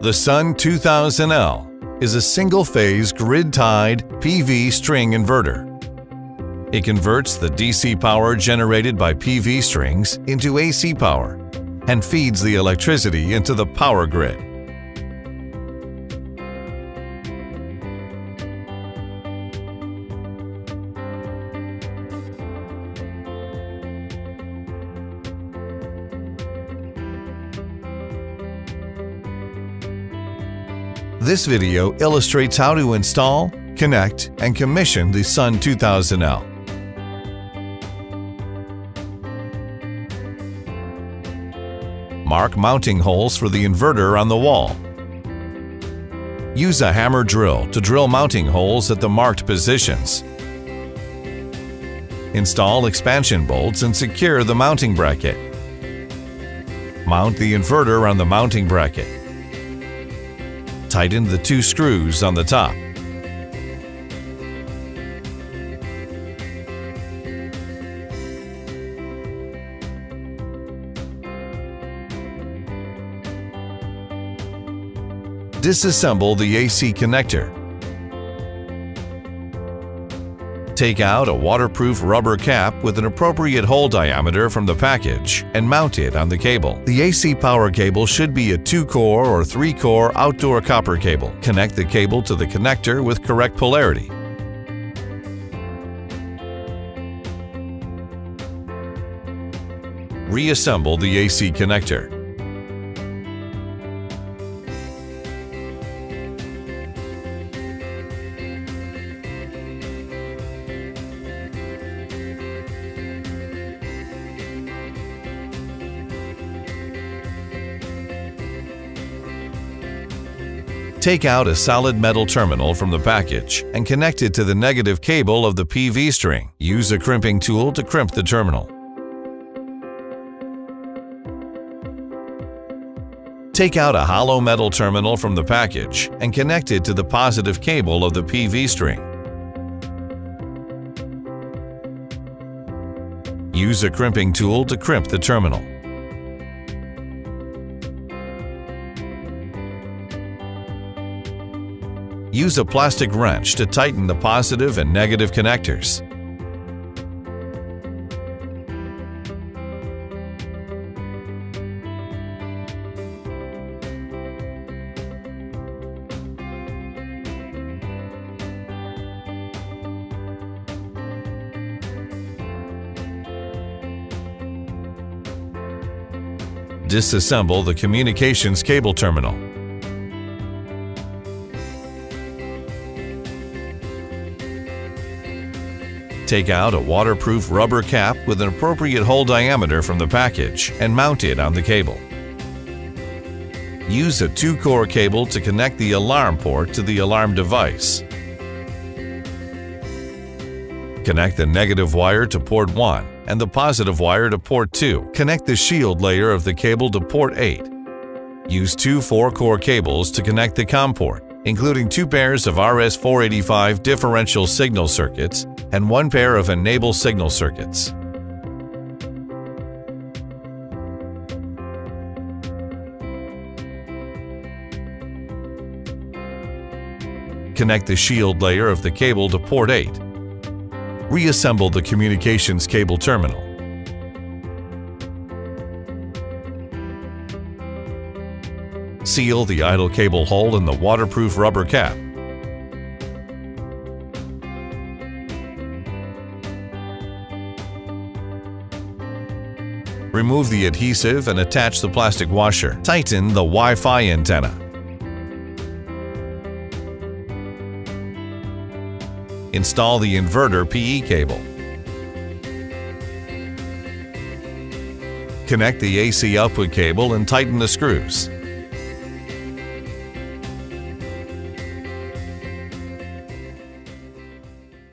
The Sun 2000L is a single-phase grid-tied PV string inverter. It converts the DC power generated by PV strings into AC power and feeds the electricity into the power grid. This video illustrates how to install, connect, and commission the Sun 2000L. Mark mounting holes for the inverter on the wall. Use a hammer drill to drill mounting holes at the marked positions. Install expansion bolts and secure the mounting bracket. Mount the inverter on the mounting bracket. Tighten the two screws on the top. Disassemble the AC connector. Take out a waterproof rubber cap with an appropriate hole diameter from the package and mount it on the cable. The AC power cable should be a 2-core or 3-core outdoor copper cable. Connect the cable to the connector with correct polarity. Reassemble the AC connector. Take out a solid metal terminal from the package and connect it to the negative cable of the PV string. Use a crimping tool to crimp the terminal. Take out a hollow metal terminal from the package and connect it to the positive cable of the PV string. Use a crimping tool to crimp the terminal. Use a plastic wrench to tighten the positive and negative connectors. Disassemble the communications cable terminal. Take out a waterproof rubber cap with an appropriate hole diameter from the package and mount it on the cable. Use a two-core cable to connect the alarm port to the alarm device. Connect the negative wire to port 1 and the positive wire to port 2. Connect the shield layer of the cable to port 8. Use two 4-core cables to connect the COM port including two pairs of RS-485 differential signal circuits and one pair of enable signal circuits. Connect the shield layer of the cable to port 8. Reassemble the communications cable terminal. Seal the idle cable hole in the waterproof rubber cap. Remove the adhesive and attach the plastic washer. Tighten the Wi-Fi antenna. Install the inverter PE cable. Connect the AC output cable and tighten the screws.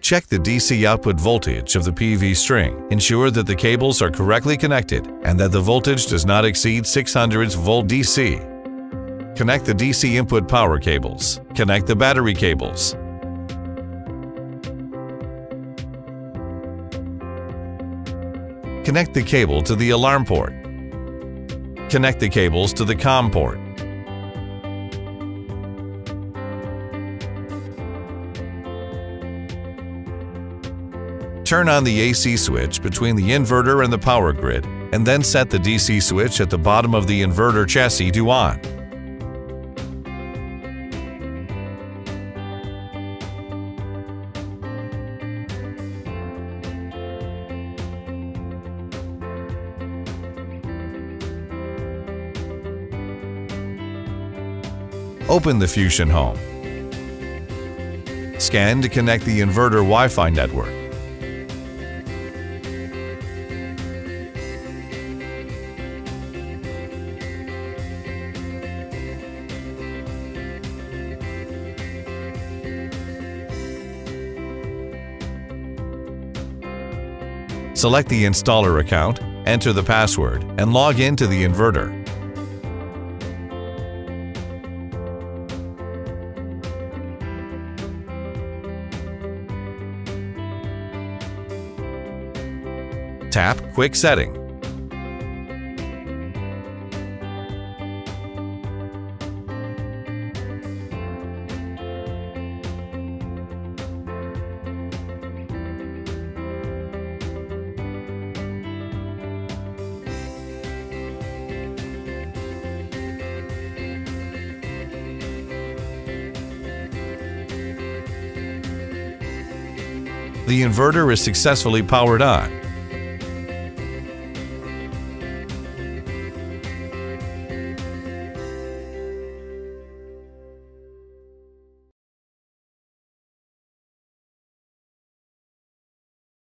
Check the DC output voltage of the PV string. Ensure that the cables are correctly connected and that the voltage does not exceed 600 volt DC. Connect the DC input power cables. Connect the battery cables. Connect the cable to the alarm port. Connect the cables to the COM port. Turn on the AC switch between the inverter and the power grid, and then set the DC switch at the bottom of the inverter chassis to on. Open the Fusion Home. Scan to connect the inverter Wi-Fi network. Select the installer account, enter the password, and log in to the inverter. Tap Quick Setting. The inverter is successfully powered on